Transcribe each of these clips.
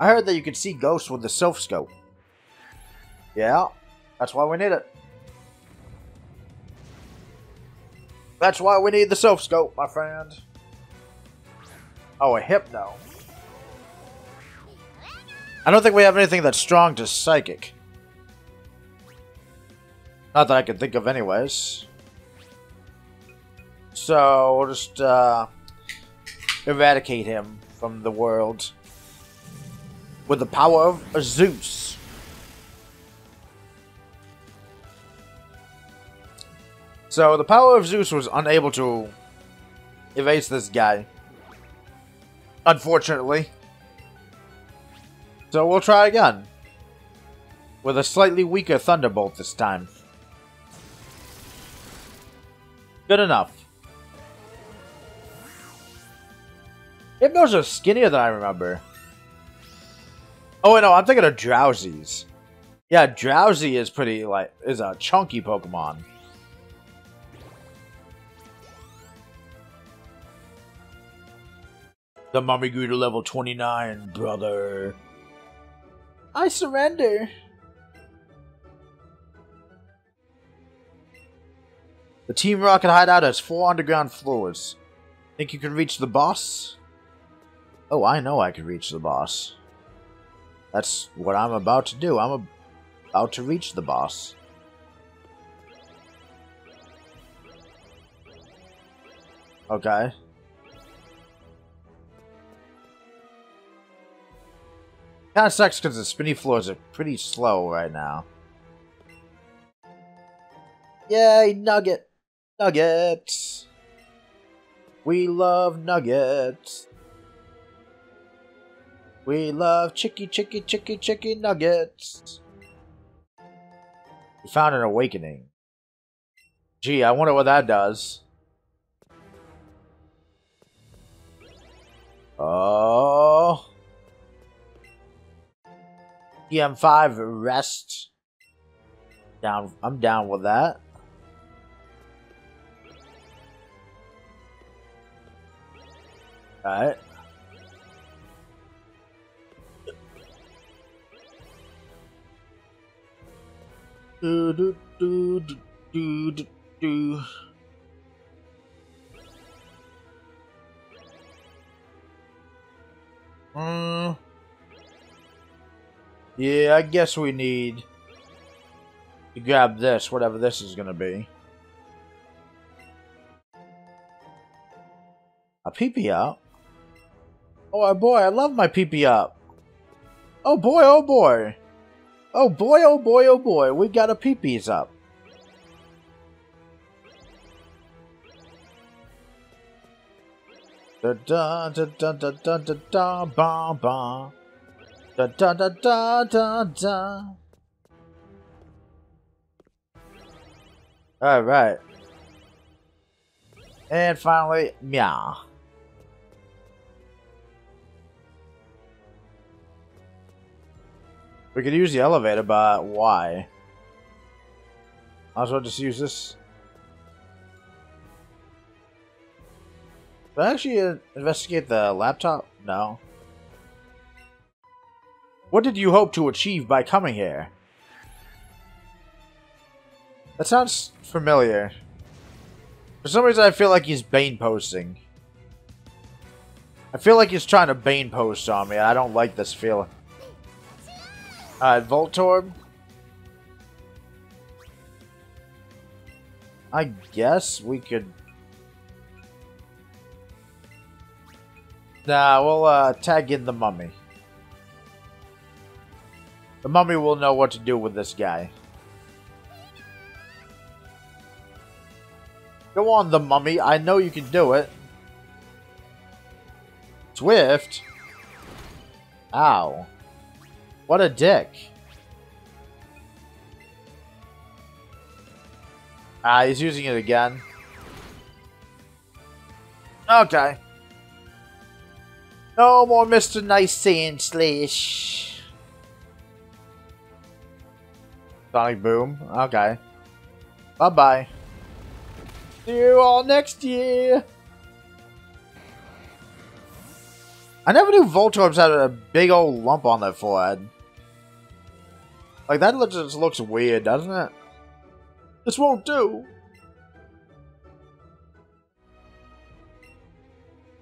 I heard that you could see ghosts with the Silph Scope. Yeah, that's why we need it. That's why we need the Silph Scope, my friend. Oh, a Hypno. I don't think we have anything that's strong to Psychic. Not that I can think of anyways. So, we'll just, uh, eradicate him from the world with the power of Zeus. So, the power of Zeus was unable to erase this guy. Unfortunately. So, we'll try again. With a slightly weaker Thunderbolt this time. Good enough. Hypnos are skinnier than I remember. Oh, no, I'm thinking of Drowzees. Yeah, Drowzee is pretty, like, is a chunky Pokemon. The mummy grew to level 29, brother. I surrender. The Team Rocket hideout has four underground floors. Think you can reach the boss? Oh, I know I can reach the boss. That's what I'm about to do. I'm about to reach the boss. Okay. Kind of sucks because the spinny floors are pretty slow right now. Yay, Nugget! Nugget! We love nuggets. We love chicky, chicky, chicky, chicky nuggets. We found an awakening. Gee, I wonder what that does. Oh. PM5 rest. Down. I'm down with that. Alright. Do do do do do do. Hmm. Yeah, I guess we need to grab this, whatever this is gonna be. A PP up. Oh boy, I love my PP up. Oh boy, oh boy. Oh boy, oh boy, oh boy, we got a peepees up. Da da da da da da da da ba ba. Da da da da da da. All right. And finally, meow. We could use the elevator, but why? Might as well just use this. Did I actually uh, investigate the laptop? No. What did you hope to achieve by coming here? That sounds familiar. For some reason, I feel like he's Bane posting. I feel like he's trying to Bane post on me. I don't like this feeling. Uh, Voltorb. I guess we could... Nah, we'll uh, tag in the mummy. The mummy will know what to do with this guy. Go on, the mummy. I know you can do it. Swift? Ow. What a dick. Ah, he's using it again. Okay. No more Mr. Nice Sandslash. Sonic Boom. Okay. Bye-bye. See you all next year. I never knew Voltorbs had a big old lump on their forehead. Like, that just looks weird, doesn't it? This won't do.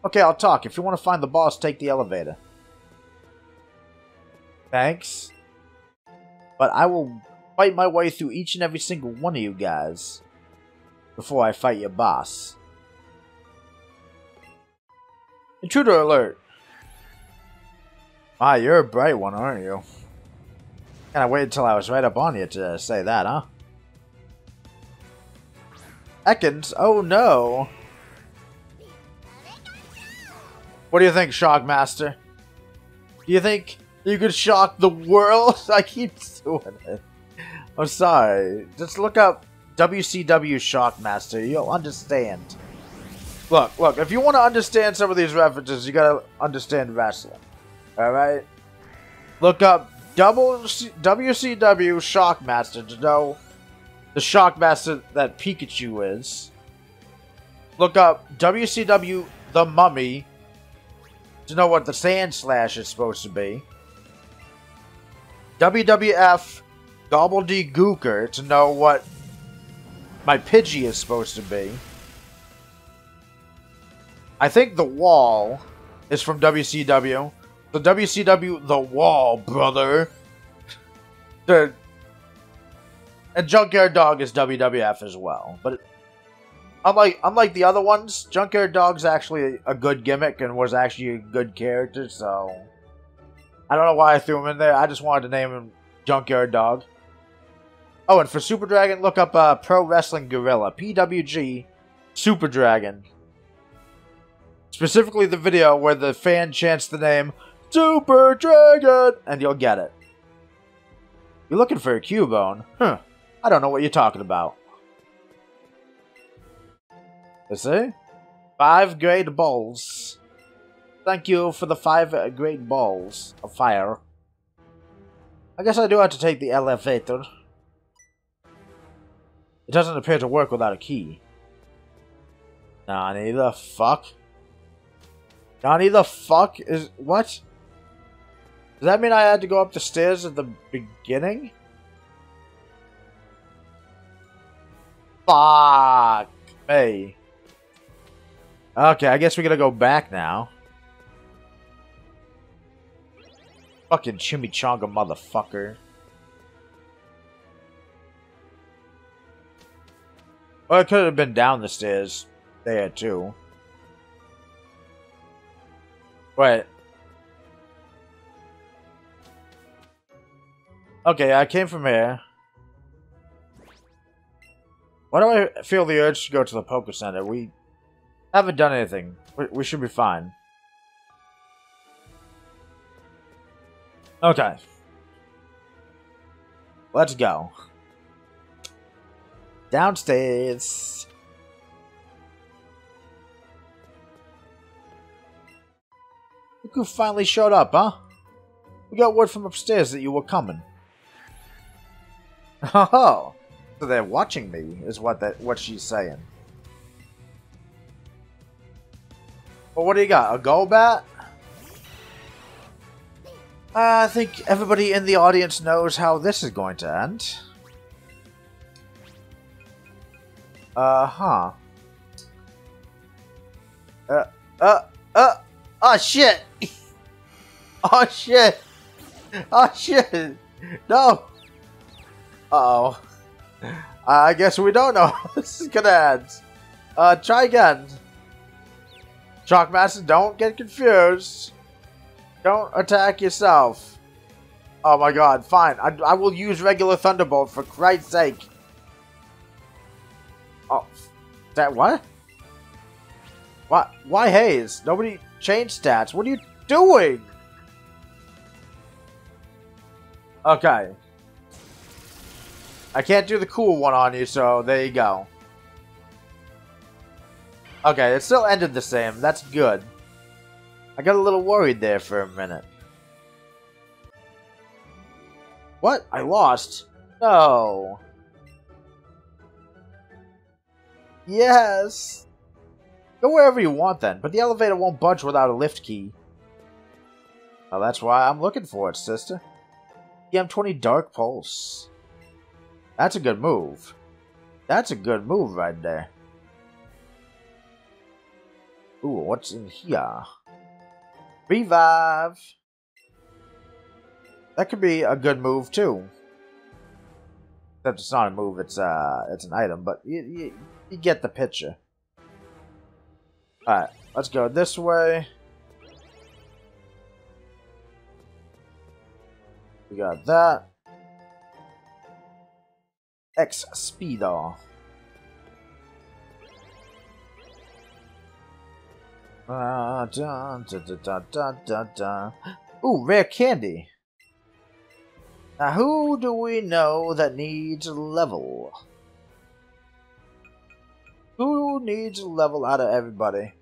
Okay, I'll talk. If you want to find the boss, take the elevator. Thanks. But I will fight my way through each and every single one of you guys before I fight your boss. Intruder alert! Ah, you're a bright one, aren't you? Kinda waited until I was right up on you to say that, huh? Ekans? Oh no! What do you think, Shockmaster? Do you think you could shock the world? I keep doing it. I'm sorry. Just look up WCW Shockmaster. You'll understand. Look, look, if you want to understand some of these references, you gotta understand wrestling. Alright? Look up WCW Shockmaster to know the Shockmaster that Pikachu is. Look up WCW The Mummy to know what the Sandslash is supposed to be. WWF Gobbledygooker to know what my Pidgey is supposed to be. I think the wall is from WCW. The WCW The Wall, brother. The and Junkyard Dog is WWF as well. But unlike unlike the other ones, Junkyard Dog's actually a good gimmick and was actually a good character, so I don't know why I threw him in there. I just wanted to name him Junkyard Dog. Oh, and for Super Dragon, look up uh, Pro Wrestling Guerrilla, PWG Super Dragon. Specifically the video where the fan chants the name Super Dragon, and you'll get it. You're looking for a Cubone? Huh. I don't know what you're talking about. You see? Five great balls. Thank you for the five great balls of fire. I guess I do have to take the elevator. It doesn't appear to work without a key. Nani the fuck? Nani the fuck is... What? Does that mean I had to go up the stairs at the beginning? Fuck me. Okay, I guess we gotta go back now. Fucking chimichanga motherfucker. Well, it could have been down the stairs there, too. Wait. Okay, I came from here. Why do I feel the urge to go to the Poker Center? We haven't done anything. We, we should be fine. Okay. Let's go. Downstairs. Look who finally showed up, huh? We got word from upstairs that you were coming. Oh, so they're watching me, is what that what she's saying. Well, what do you got? A Golbat? I think everybody in the audience knows how this is going to end. Uh-huh. Uh, uh, uh, oh shit! oh shit! Oh shit! No! Uh oh I guess we don't know this is gonna end. Uh, try again. Shockmaster, don't get confused. Don't attack yourself. Oh my god, fine. I, I will use regular Thunderbolt for Christ's sake. Oh, that what? What? Why Haze? Nobody changed stats. What are you doing? Okay. I can't do the cool one on you, so there you go. Okay, it still ended the same. That's good. I got a little worried there for a minute. What? I lost? No. Yes! Go wherever you want then, but the elevator won't budge without a lift key. Well, that's why I'm looking for it, sister. TM20 Dark Pulse. That's a good move. That's a good move right there. Ooh, what's in here? Revive! That could be a good move, too. Except it's not a move, it's, uh, it's an item, but you, you, you get the picture. Alright, let's go this way. We got that. X Speedo. Uh, da, da, da, da, da, da. Ooh, rare candy. Now, who do we know that needs level? Who needs level out of everybody?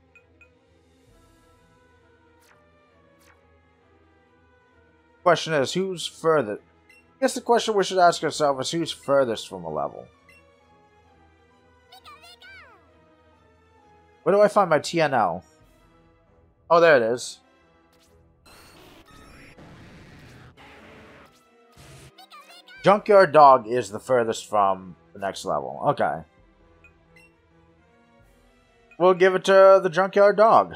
Question is, who's further? I guess the question we should ask ourselves is who's furthest from a level? Where do I find my TNL? Oh, there it is. Junkyard Dog is the furthest from the next level. Okay. We'll give it to the Junkyard Dog.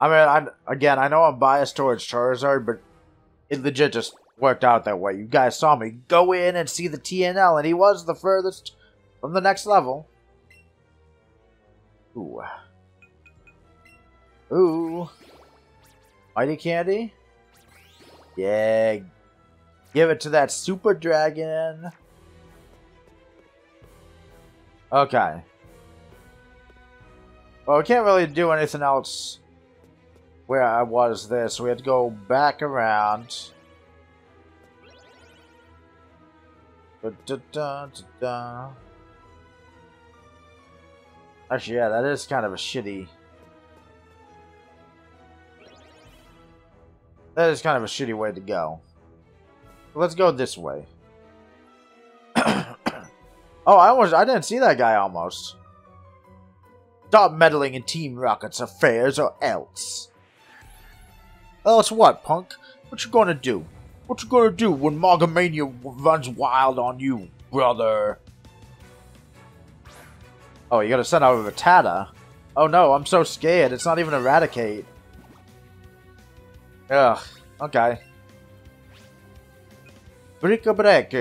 I mean, I, again, I know I'm biased towards Charizard, but it legit just worked out that way. You guys saw me go in and see the TNL, and he was the furthest from the next level. Ooh. Ooh. Mighty Candy? Yeah. Give it to that Super Dragon. Okay. Well, we can't really do anything else where I was there, so we had to go back around. Da, da, da, da, Actually, yeah, that is kind of a shitty... That is kind of a shitty way to go. Let's go this way. oh, I almost... I didn't see that guy almost. Stop meddling in Team Rocket's affairs or else. Oh, Else what, punk? What you gonna do? What you gonna do when Mogamania runs wild on you, brother? Oh, you gotta send out a Rattata? Oh no, I'm so scared. It's not even Eradicate. Ugh, okay. Brick a break.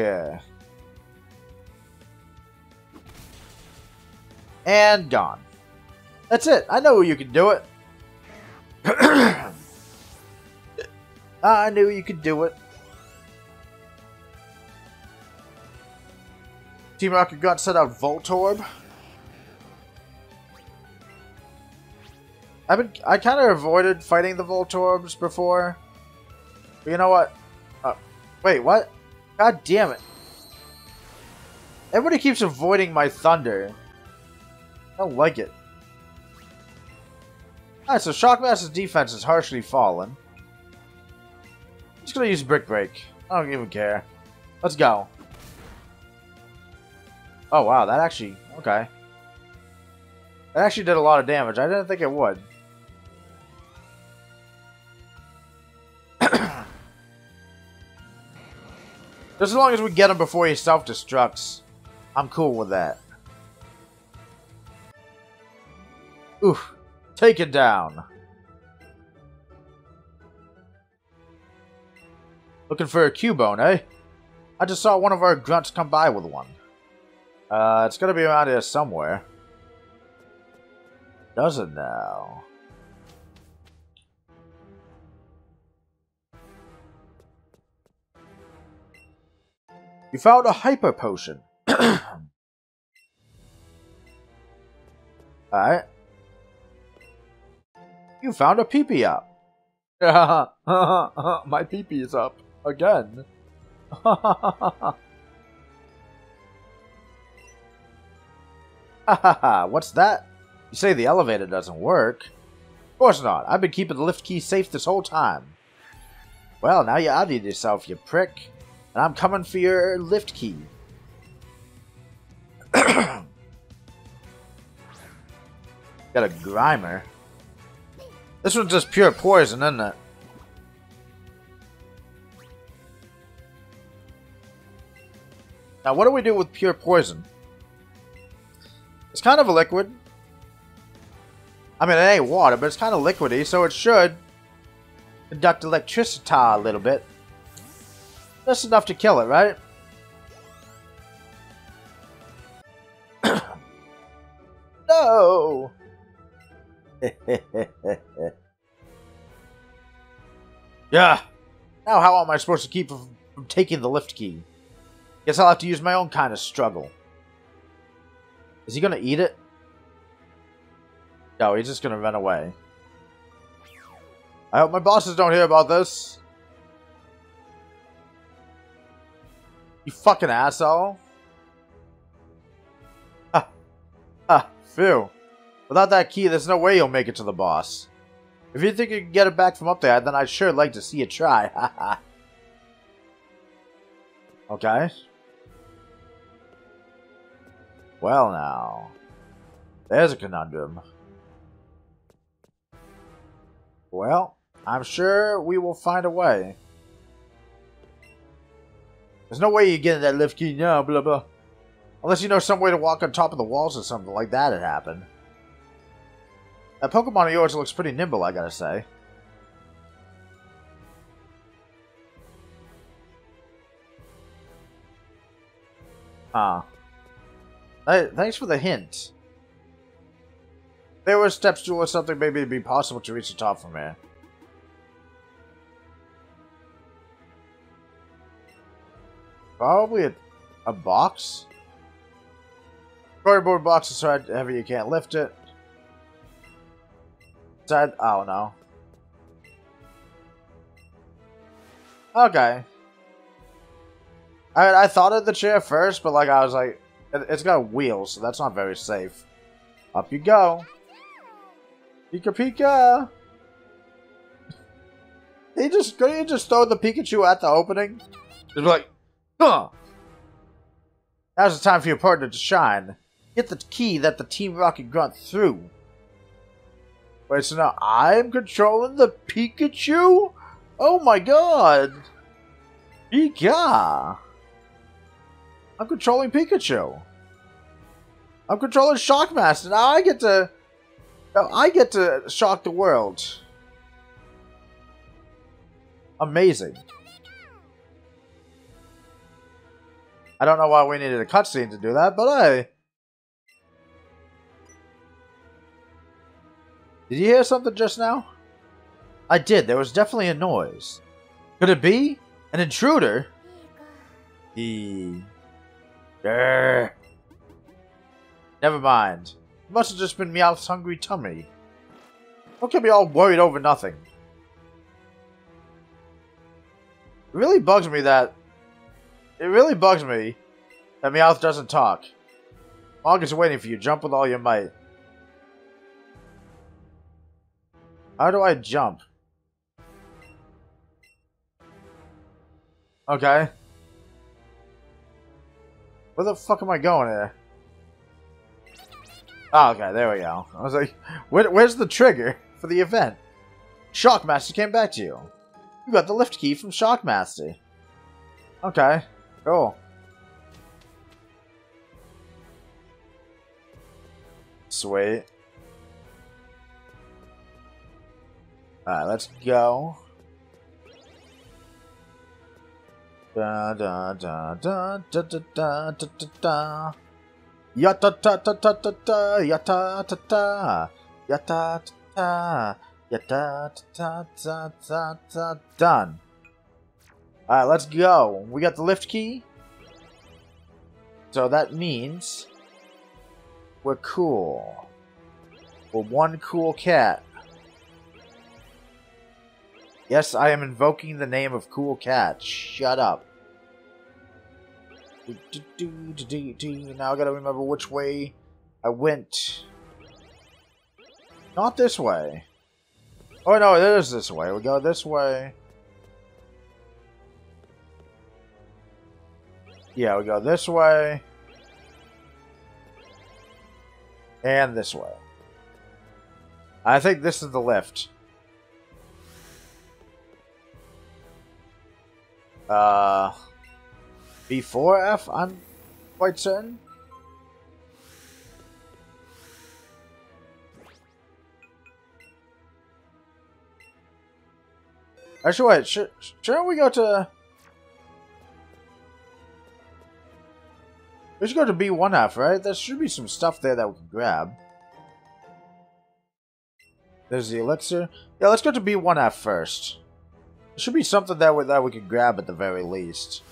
And gone. That's it. I know you can do it. I knew you could do it. Team Rocket got set out Voltorb. I've been I kind of avoided fighting the Voltorbs before. But you know what? Uh, wait, what? God damn it. Everybody keeps avoiding my thunder. I don't like it. Alright, so Shockmaster's defense has harshly fallen just gonna use Brick Break. I don't even care. Let's go. Oh, wow, that actually... Okay. That actually did a lot of damage. I didn't think it would. Just as long as we get him before he self-destructs, I'm cool with that. Oof. Take it down. Looking for a Cubone, eh? I just saw one of our grunts come by with one. Uh, it's gotta be around here somewhere. Does it now? You found a hyper potion. Alright. You found a peepee up. My peepee is up. Again. What's that? You say the elevator doesn't work? Of course not. I've been keeping the lift key safe this whole time. Well, now you outed yourself, you prick. And I'm coming for your lift key. Got a Grimer. This one's just pure poison, isn't it? Now, what do we do with pure poison? It's kind of a liquid. I mean, it ain't water, but it's kind of liquidy, so it should conduct electricity a little bit. That's enough to kill it, right? no! yeah! Now how am I supposed to keep from taking the lift key? Guess I'll have to use my own kind of struggle. Is he gonna eat it? No, he's just gonna run away. I hope my bosses don't hear about this. You fucking asshole. Ha. Ha. Phew. Without that key, there's no way you'll make it to the boss. If you think you can get it back from up there, then I'd sure like to see you try. Ha ha. okay. Well now. There's a conundrum. Well, I'm sure we will find a way. There's no way you get in that lift key now, blah blah. Unless you know some way to walk on top of the walls or something like that had happened. That Pokemon of yours looks pretty nimble, I gotta say. Ah. Hey, thanks for the hint. There were steps to or something, maybe it'd be possible to reach the top from here. Probably a, a box? Cardboard box is so heavy you can't lift it. Side, oh no. Okay. I I thought of the chair first, but like I was like, it's got wheels, so that's not very safe. Up you go. Pika Pika! He just couldn't you just throw the Pikachu at the opening? Just like, huh? Now's the time for your partner to shine. Get the key that the Team Rocket grunt threw. Wait, so now I'm controlling the Pikachu? Oh my god! Pika! I'm controlling Pikachu. I'm controlling Shockmaster. Now I get to... Now I get to shock the world. Amazing. I don't know why we needed a cutscene to do that, but I... Did you hear something just now? I did. There was definitely a noise. Could it be? An intruder? He... Never mind. It must have just been Meowth's hungry tummy. Don't get me all worried over nothing. It really bugs me that... It really bugs me that Meowth doesn't talk. Mog is waiting for you. Jump with all your might. How do I jump? Okay. Where the fuck am I going here? Oh, okay, there we go. I was like, where, where's the trigger for the event? Shockmaster came back to you. You got the lift key from Shockmaster. Okay, cool. Sweet. Alright, let's go. Da da da da da da da da da da. Yata ta ta ta ta ta yata ta ta yata ta ta yata ta ta ta ta done. Alright, let's go. We got the lift key. So that means we're cool. We're one cool cat. Yes, I am invoking the name of Cool Cat. Shut up. Now I gotta remember which way I went. Not this way. Oh no, it is this way. We go this way. Yeah, we go this way. And this way. I think this is the lift. Uh, B4F, I'm quite certain. Actually, wait, should, shouldn't we go to... We should go to B1F, right? There should be some stuff there that we can grab. There's the elixir. Yeah, let's go to B1F first. There should be something that we, that we can grab at the very least.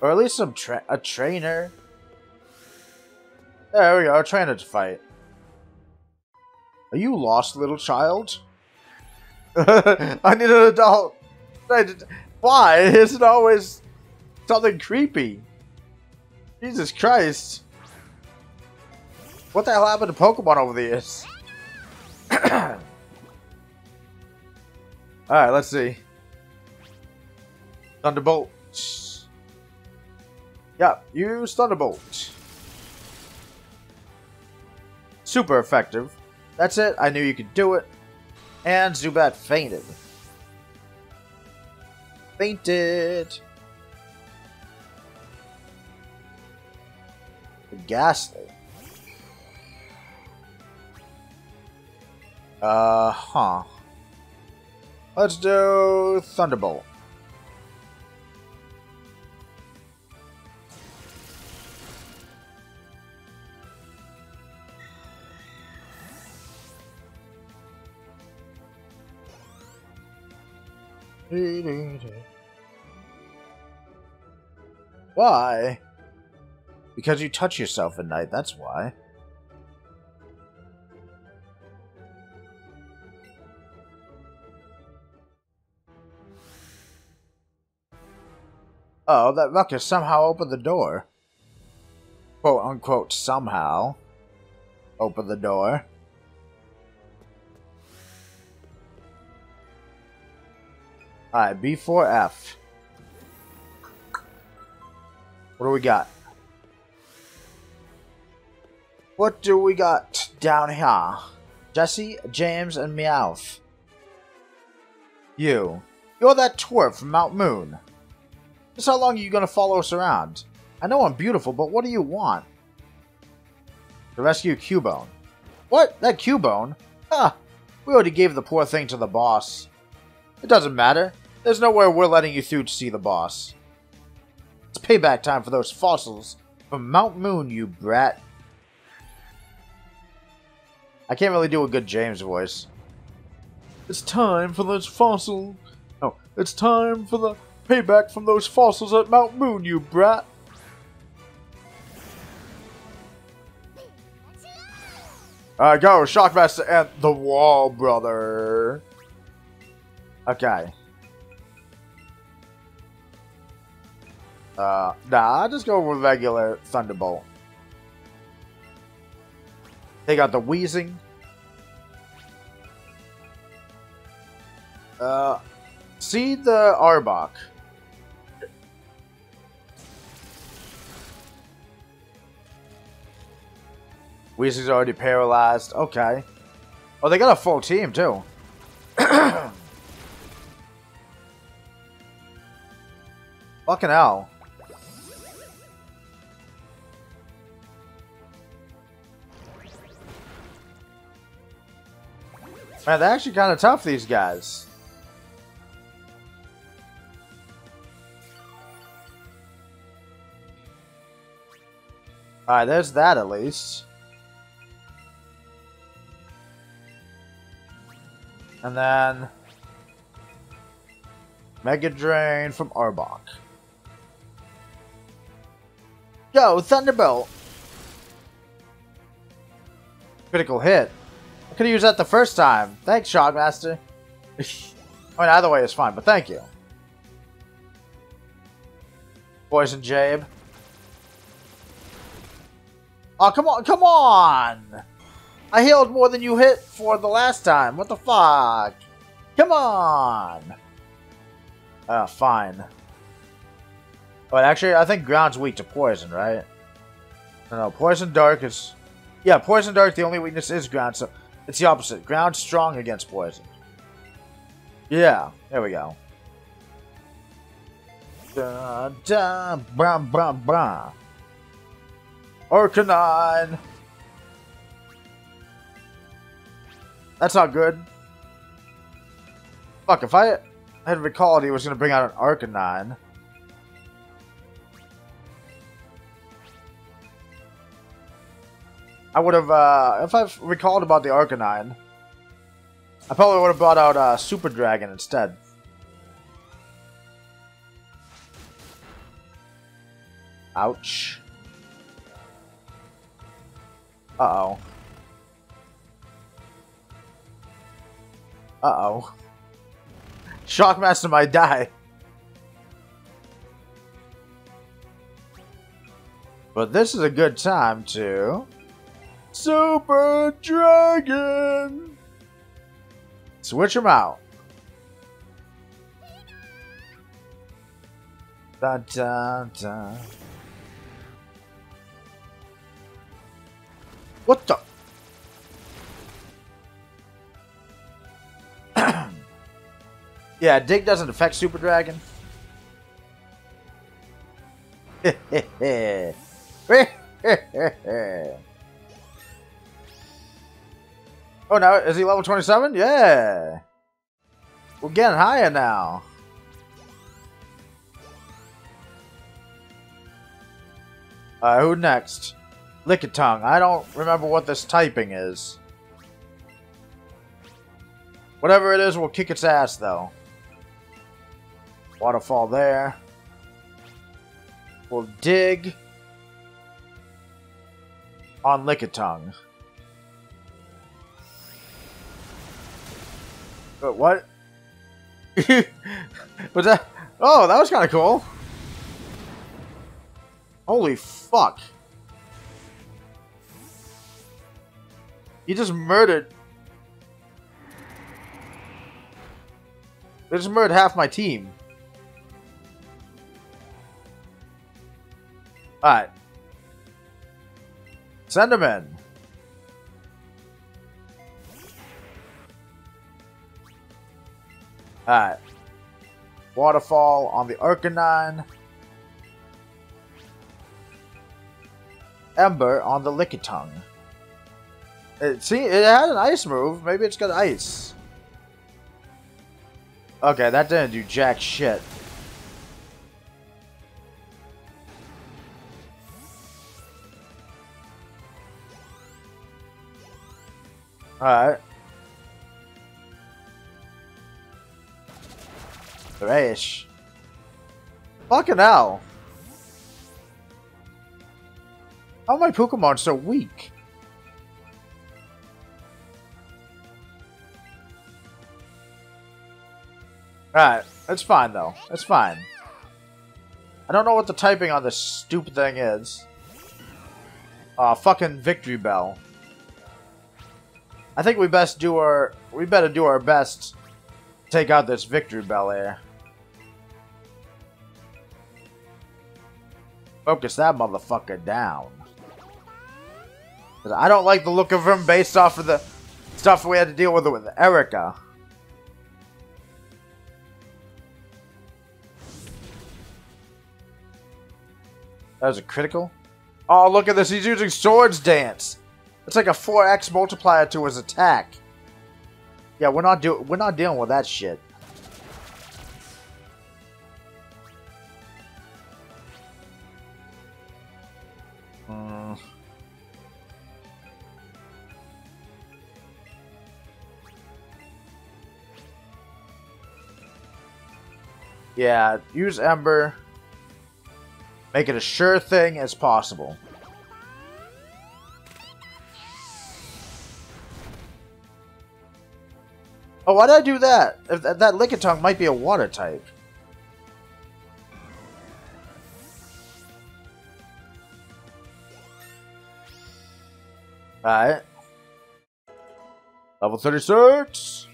Or at least some tra a trainer. There we go, a trainer to fight. Are you lost, little child? I need an adult. Why? is it always something creepy? Jesus Christ. What the hell happened to Pokemon over the years? Alright, let's see. Thunderbolt. Yeah, use Thunderbolt. Super effective. That's it. I knew you could do it. And Zubat fainted. Fainted. Gastly. Uh, huh. Let's do Thunderbolt. Why? Because you touch yourself at night, that's why. Oh, that ruckus somehow opened the door. Quote unquote, somehow. Open the door. Alright, B4F. What do we got? What do we got down here? Jesse, James, and Meowth. You. You're that twerp from Mount Moon. Just how long are you gonna follow us around? I know I'm beautiful, but what do you want? To rescue Cubone. What? That Cubone? Ha! We already gave the poor thing to the boss. It doesn't matter. There's nowhere we're letting you through to see the boss. It's payback time for those fossils from Mount Moon, you brat. I can't really do a good James voice. It's time for those fossils. No, it's time for the payback from those fossils at Mount Moon, you brat. Alright, go, Shockmaster and the Wall Brother. Okay. Uh, nah, I'll just go with regular Thunderbolt. They got the Weezing. Uh, see the Arbok. Weezing's already paralyzed. Okay. Oh, they got a full team, too. Fucking hell. Man, they're actually kind of tough, these guys. Alright, there's that at least. And then... Mega Drain from Arbok. Go, Thunderbolt! Critical hit. Could have used that the first time. Thanks, Shockmaster. I mean, either way is fine, but thank you. Poison Jab. Oh, come on, come on! I healed more than you hit for the last time. What the fuck? Come on! Uh, fine. But actually, I think ground's weak to poison, right? No, no, poison dark is... Yeah, poison dark, the only weakness is ground, so it's the opposite. Ground strong against poison. Yeah, there we go. Da, da, blah, blah, blah. Arcanine! That's not good. Fuck, if I had recalled he was to bring out an Arcanine... I would have, uh, if I've recalled about the Arcanine, I probably would have brought out uh, Super Dragon instead. Ouch. Uh-oh. Uh-oh. Shockmaster might die. But this is a good time to... Super Dragon! Switch him out. Da, da, da. What the? yeah, dig doesn't affect Super Dragon. Oh, now is he level 27? Yeah. We're getting higher now. Uh, who next? Lickitung. I don't remember what this typing is. Whatever it is, we'll kick its ass, though. Waterfall there. We'll dig on Lickitung. Uh, but what? was that? Oh, that was kind of cool. Holy fuck. You just murdered... They just murdered half my team. Alright. Send them in. Alright. Waterfall on the Arcanine. Ember on the Lickitung. It, see, it had an ice move. Maybe it's got ice. Okay, that didn't do jack shit. Alright. Thresh. Fucking hell. How are my Pokemon so weak? Alright, that's fine though. That's fine. I don't know what the typing on this stupid thing is. Uh, fucking Victreebel. I think we best do our... We better do our best to take out this Victreebel here. Focus that motherfucker down. I don't like the look of him based off of the stuff we had to deal with with Erika. That was a critical? Oh, look at this. He's using Swords Dance. It's like a 4x multiplier to his attack. Yeah, we're not do we're not dealing with that shit. Yeah, use Ember. Make it a sure thing as possible. Oh, why did I do that? If that, that Lickitung might be a water type. Alright. Level 36!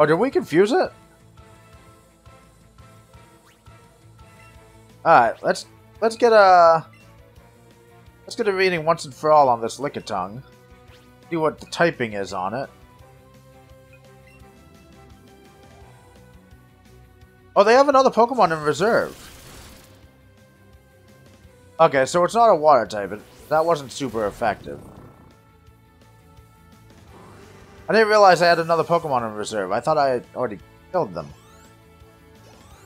Oh, did we confuse it? Alright, let's let's get a let's get a reading once and for all on this Lickitung. See what the typing is on it. Oh, they have another Pokemon in reserve. Okay, so it's not a water type. It, that wasn't super effective. I didn't realize I had another Pokemon in reserve. I thought I had already killed them.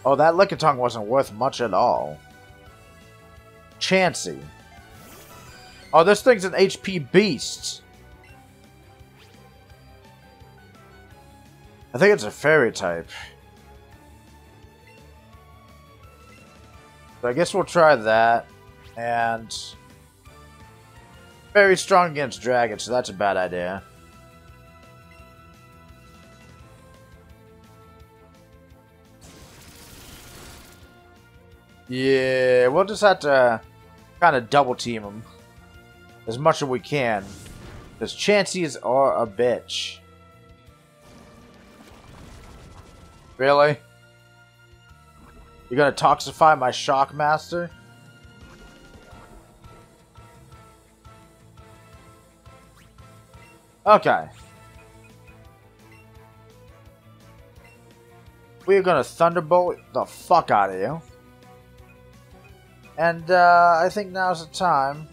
Oh, that Lickitung wasn't worth much at all. Chansey. Oh, this thing's an HP beast. I think it's a fairy type. So I guess we'll try that. And... Very strong against dragons, so that's a bad idea. Yeah, we'll just have to uh, kind of double team them as much as we can. Because Chanseys are a bitch. Really? You're gonna toxify my Shockmaster? Okay. We're gonna Thunderbolt the fuck out of you. And uh, I think now's the time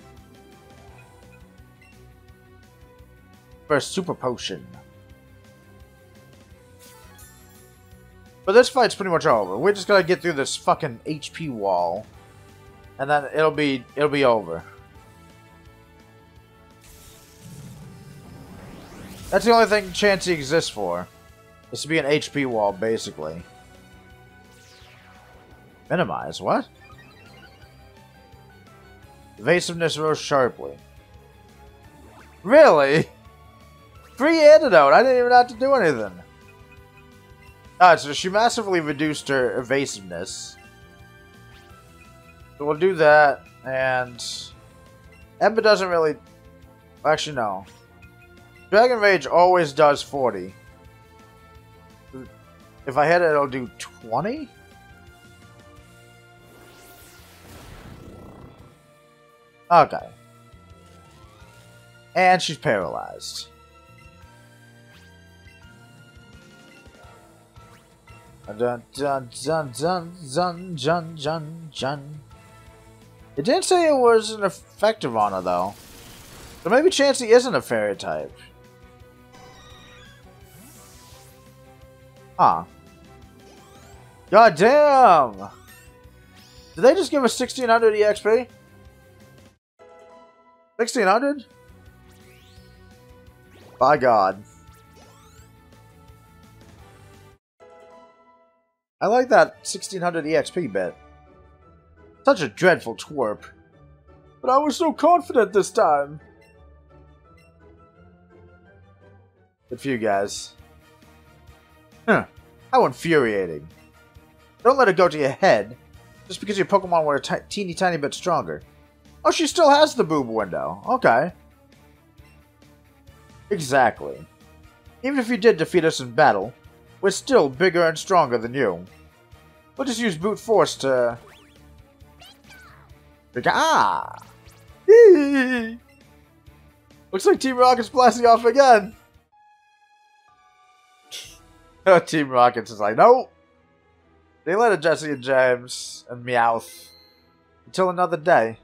for a Super Potion. But this fight's pretty much over. We're just gonna get through this fucking HP wall. And then it'll be it'll be over. That's the only thing Chansey exists for. Is to be an HP wall, basically. Minimize, what? Evasiveness rose sharply. Really? Free antidote. I didn't even have to do anything. Alright, so she massively reduced her evasiveness. So we'll do that, and... Ember doesn't really... Actually, no. Dragon Rage always does 40. If I hit it, it'll do 20? Okay. And she's paralyzed. Dun dun dun dun dun dun dun dun. It didn't say it was an effective on her though. So maybe Chansey isn't a fairy type. Huh. God damn! Did they just give us 1600 EXP? 1600? By God. I like that 1600 EXP bit. Such a dreadful twerp. But I was so confident this time. Good for you guys. Huh. How infuriating. Don't let it go to your head, just because your Pokemon were a teeny tiny bit stronger. Oh, she still has the boob window. Okay. Exactly. Even if you did defeat us in battle, we're still bigger and stronger than you. We'll just use brute force to... Ah! Looks like Team Rocket's blasting off again. Team Rockets is like, nope. They let it Jesse and James and Meowth until another day.